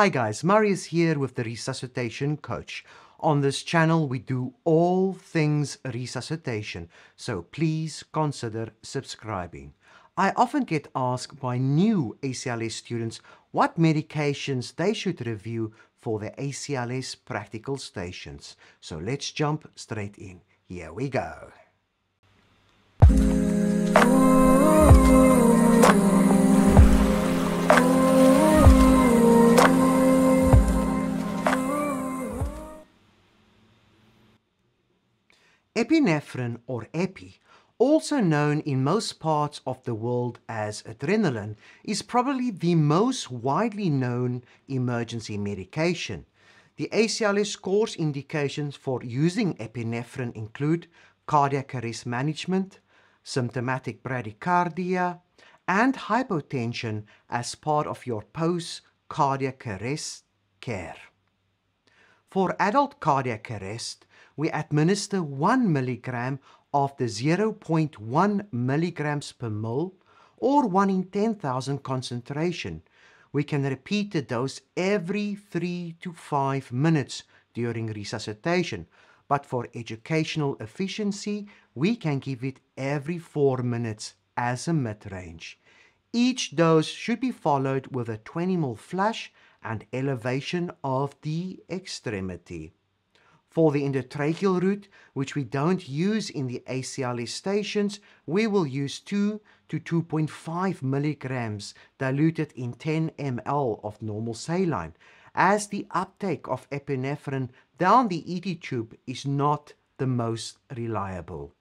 Hi guys, Marius here with the Resuscitation Coach. On this channel, we do all things resuscitation, so please consider subscribing. I often get asked by new ACLS students what medications they should review for their ACLS practical stations. So let's jump straight in. Here we go. Epinephrine or epi, also known in most parts of the world as adrenaline, is probably the most widely known emergency medication. The ACLS course indications for using epinephrine include cardiac arrest management, symptomatic bradycardia, and hypotension as part of your post-cardiac arrest care. For adult cardiac arrest, we administer 1 milligram of the 0.1 milligrams per mil or 1 in 10,000 concentration. We can repeat the dose every 3 to 5 minutes during resuscitation, but for educational efficiency, we can give it every 4 minutes as a mid-range. Each dose should be followed with a 20 ml flush and elevation of the extremity. For the endotracheal route, which we don't use in the ACLS stations, we will use 2 to 2.5 milligrams diluted in 10 ml of normal saline, as the uptake of epinephrine down the ET tube is not the most reliable.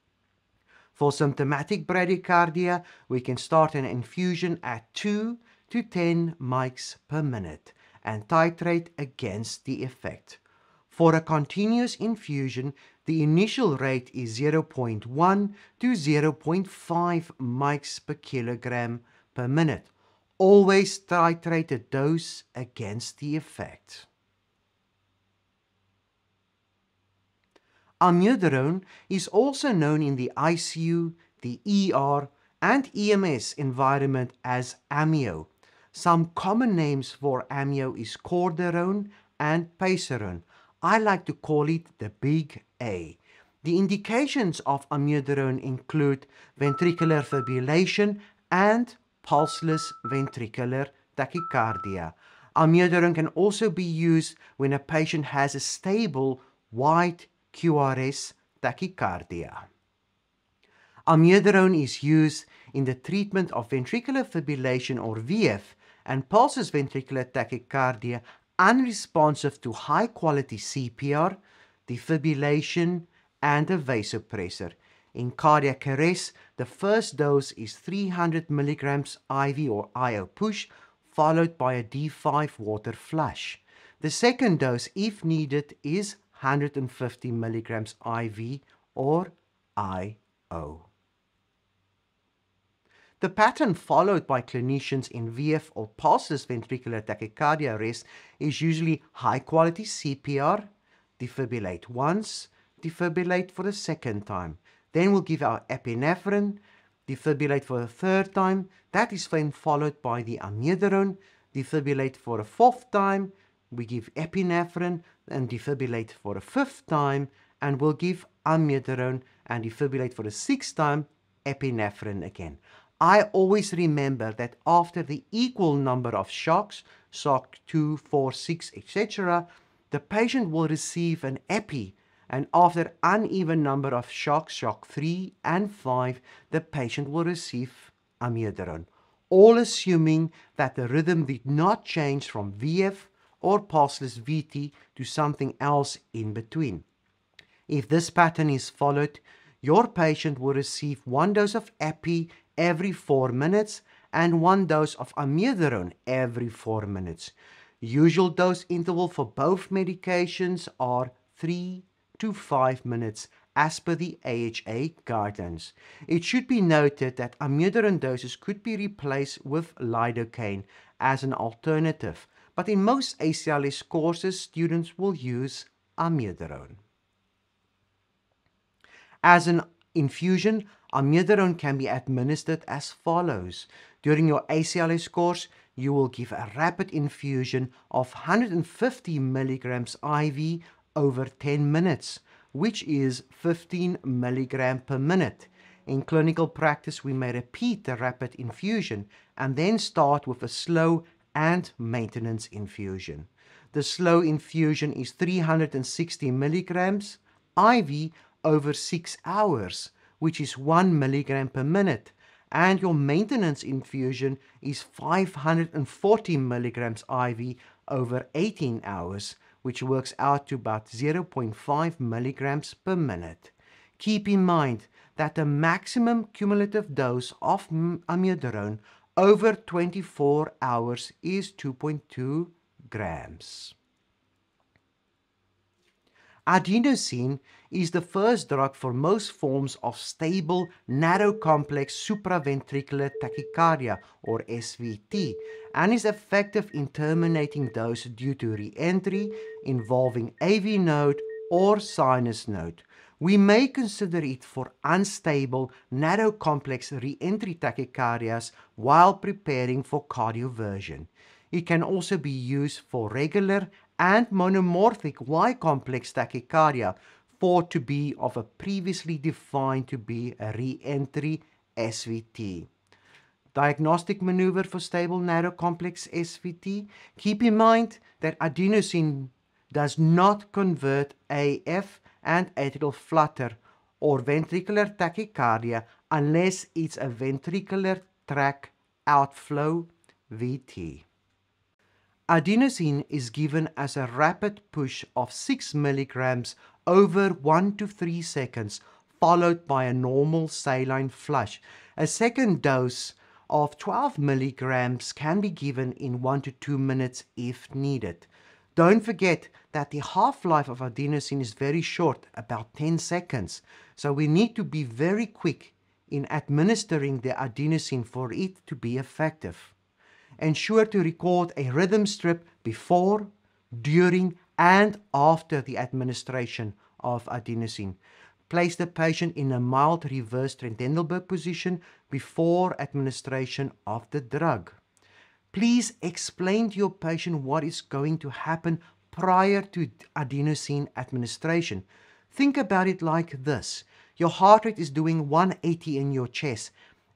For symptomatic bradycardia, we can start an infusion at 2 to 10 mics per minute and titrate against the effect. For a continuous infusion, the initial rate is 0.1 to 0.5 mics per kilogram per minute. Always titrate the dose against the effect. Amiodarone is also known in the ICU, the ER, and EMS environment as amio. Some common names for amio is cordarone and pacerone. I like to call it the big A. The indications of amiodarone include ventricular fibrillation and pulseless ventricular tachycardia. Amiodarone can also be used when a patient has a stable wide QRS tachycardia. Amiodarone is used in the treatment of ventricular fibrillation or VF and pulseless ventricular tachycardia unresponsive to high quality CPR, defibrillation, and a vasopressor. In cardiac arrest, the first dose is 300 milligrams IV or IO push, followed by a D5 water flush. The second dose, if needed, is 150 milligrams IV or IO. The pattern followed by clinicians in VF or pulseless ventricular tachycardia arrest is usually high quality CPR, defibrillate once, defibrillate for the second time. Then we'll give our epinephrine, defibrillate for the third time. That is then followed by the amiodarone, defibrillate for a fourth time. We give epinephrine and defibrillate for a fifth time. And we'll give amiodarone and defibrillate for the sixth time, epinephrine again. I always remember that after the equal number of shocks, shock 2, 4, 6, etc., the patient will receive an epi and after uneven number of shocks, shock 3 and 5, the patient will receive amiodarone, all assuming that the rhythm did not change from VF or pulseless VT to something else in between. If this pattern is followed, your patient will receive one dose of epi every 4 minutes and one dose of amiodarone every 4 minutes. Usual dose interval for both medications are 3 to 5 minutes as per the AHA guidelines. It should be noted that amiodarone doses could be replaced with lidocaine as an alternative, but in most ACLS courses, students will use amiodarone. As an infusion, amiodarone can be administered as follows. During your ACLS course, you will give a rapid infusion of 150 milligrams IV over 10 minutes, which is 15 milligram per minute. In clinical practice, we may repeat the rapid infusion and then start with a slow and maintenance infusion. The slow infusion is 360 milligrams IV over 6 hours, which is 1 milligram per minute, and your maintenance infusion is 540 milligrams IV over 18 hours, which works out to about 0.5 milligrams per minute. Keep in mind that the maximum cumulative dose of amiodarone over 24 hours is 2.2 grams. Adenosine is the first drug for most forms of stable narrow complex supraventricular tachycardia or SVT and is effective in terminating dose due to re-entry involving AV node or sinus node. We may consider it for unstable narrow complex re-entry tachycardias while preparing for cardioversion. It can also be used for regular and monomorphic wide-complex tachycardia for to be of a previously defined to be a re-entry SVT. Diagnostic maneuver for stable narrow complex SVT. Keep in mind that adenosine does not convert AF and atrial flutter or ventricular tachycardia unless it's a ventricular tract outflow VT. Adenosine is given as a rapid push of 6 milligrams over 1 to 3 seconds, followed by a normal saline flush. A second dose of 12 milligrams can be given in 1 to 2 minutes if needed. Don't forget that the half-life of adenosine is very short, about 10 seconds. So we need to be very quick in administering the adenosine for it to be effective ensure to record a rhythm strip before, during, and after the administration of adenosine. Place the patient in a mild reverse Trendelenburg position before administration of the drug. Please explain to your patient what is going to happen prior to adenosine administration. Think about it like this. Your heart rate is doing 180 in your chest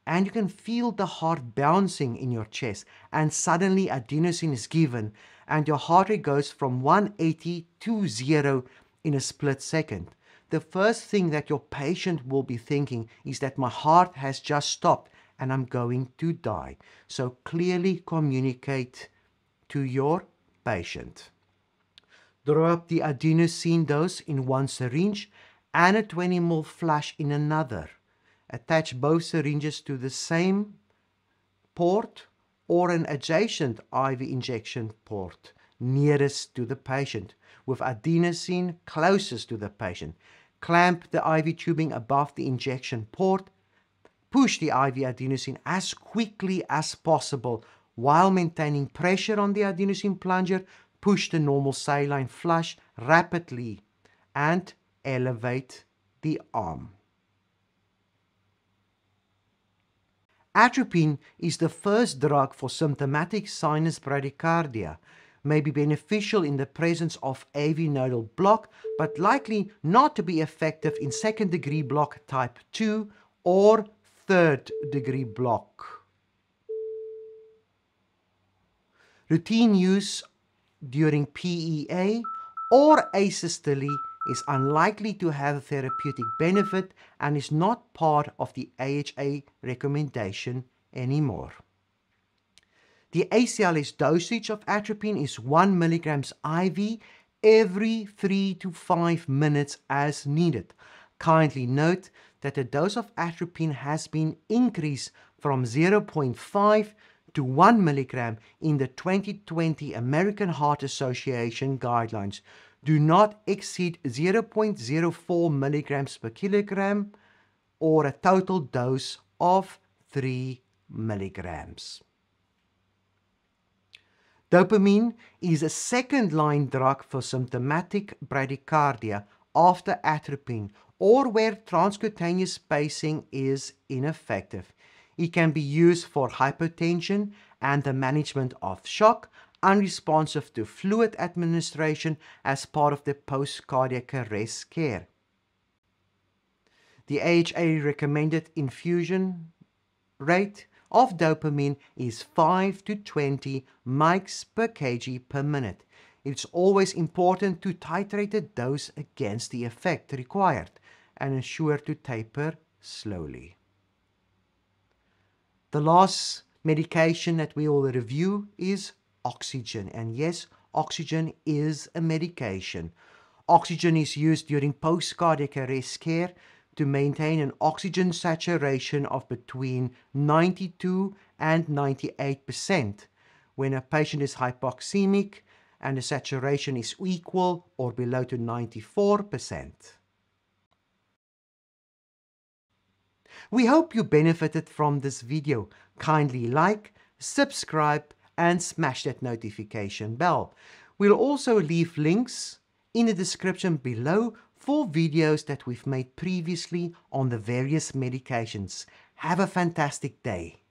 and you can feel the heart bouncing in your chest and suddenly adenosine is given and your heart rate goes from 180 to 0 in a split second. The first thing that your patient will be thinking is that my heart has just stopped and I'm going to die. So clearly communicate to your patient. Draw up the adenosine dose in one syringe and a 20 ml flash in another attach both syringes to the same port or an adjacent IV injection port nearest to the patient with adenosine closest to the patient. Clamp the IV tubing above the injection port. Push the IV adenosine as quickly as possible while maintaining pressure on the adenosine plunger. Push the normal saline flush rapidly and elevate the arm. Atropine is the first drug for symptomatic sinus bradycardia, may be beneficial in the presence of AV nodal block, but likely not to be effective in second degree block type 2 or third degree block. Routine use during PEA or asystole is unlikely to have a therapeutic benefit and is not part of the AHA recommendation anymore. The ACLS dosage of atropine is 1 milligrams IV every 3 to 5 minutes as needed. Kindly note that the dose of atropine has been increased from 0.5 to 1 milligram in the 2020 American Heart Association guidelines do not exceed 0.04 milligrams per kilogram or a total dose of 3 milligrams. Dopamine is a second-line drug for symptomatic bradycardia after atropine or where transcutaneous pacing is ineffective. It can be used for hypotension and the management of shock unresponsive to fluid administration as part of the post-cardiac arrest care. The AHA recommended infusion rate of dopamine is 5 to 20 mics per kg per minute. It's always important to titrate the dose against the effect required and ensure to taper slowly. The last medication that we will review is oxygen. And yes, oxygen is a medication. Oxygen is used during post-cardiac arrest care to maintain an oxygen saturation of between 92 and 98% when a patient is hypoxemic and the saturation is equal or below to 94%. We hope you benefited from this video. Kindly like, subscribe and smash that notification bell. We'll also leave links in the description below for videos that we've made previously on the various medications. Have a fantastic day.